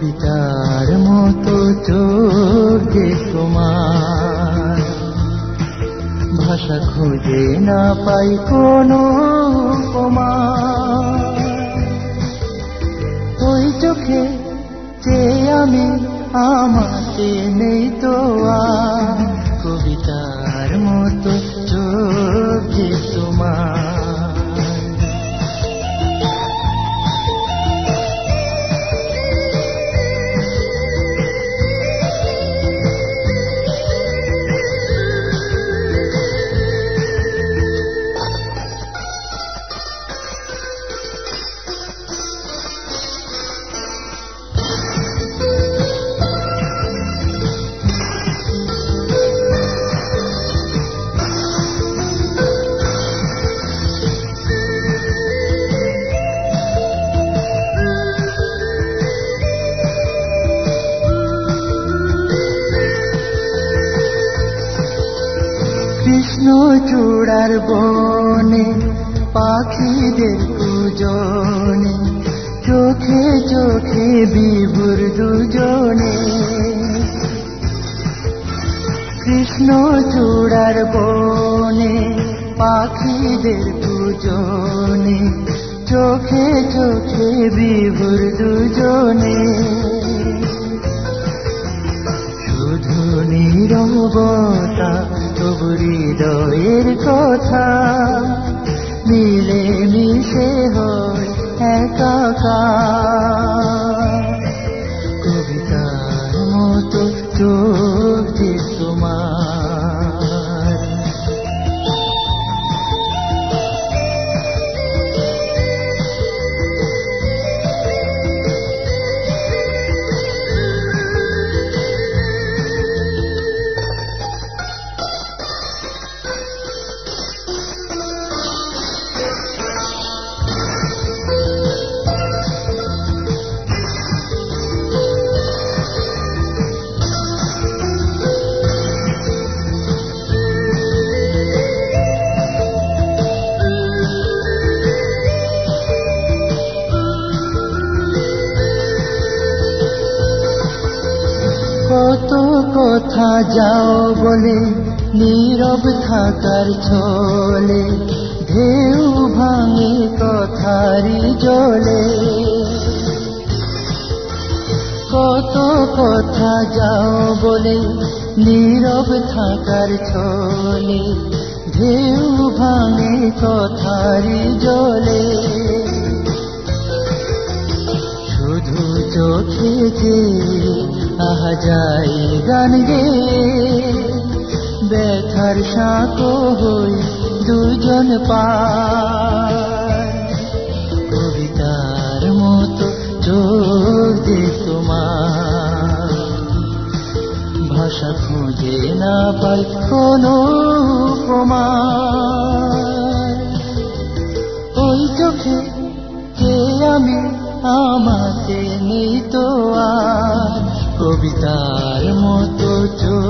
কবিতার মতো চোখ তোমার। ভাষা খুঁজে না পাই কোনো ওই চোখে যে আমি, আমাকে নেই তো আর। কবিতার মতো কৃষ্ণ চূড়ার বনে, পাখিদের পূজনে চোখে চোখে বিভুর দুজনে। কৃষ্ণ চূড়ার বনে, পাখিদের পূজনে চোখে চোখে বিভুর দুজনে। নীরবতা তবু হৃদয়ের কথা। মিলে মিশে হয় একাকার। কত কথা যাও বলে, নীরব থাকার ছলে, ঢেউ ভাঙে কথারি জলে। কত কথা যাও বলে, নীরব থাকার ছলে, ঢেউ ভাঙে কথারি জলে। শুধু চোখে যে আহা যাই গান গে। ব্যথার সাঁকো হই দুজন পার কবিতার মতো চোখ যে তোমার ভাষা খুঁজে না পাই কোনো প্রমাণ। ওই চোখে কে আমি? আমাকে নেই তো আর। কবিতার মতো চোখ যে